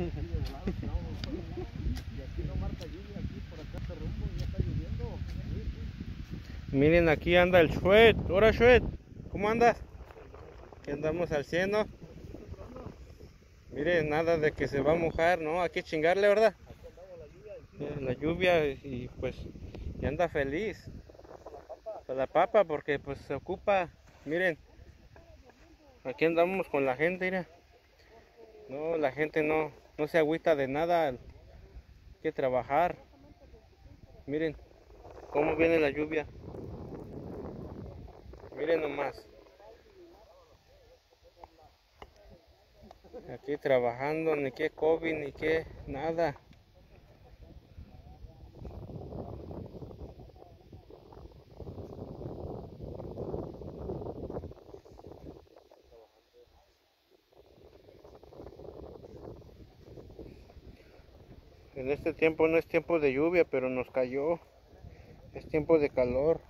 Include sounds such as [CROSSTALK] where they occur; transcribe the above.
[LAUGHS] Miren, aquí anda el Shwet. Hola, Shwet. ¿Cómo andas? Aquí andamos al cielo. Miren, nada de que se va a mojar, ¿no? Hay que chingarle, ¿verdad? La lluvia y pues y anda feliz. Con la papa porque pues se ocupa. Miren. Aquí andamos con la gente, mira. No, la gente no, no se agüita de nada. Hay que trabajar. Miren cómo viene la lluvia. Miren nomás. Aquí trabajando, ni que COVID, ni que nada. En este tiempo no es tiempo de lluvia, pero nos cayó. Es tiempo de calor.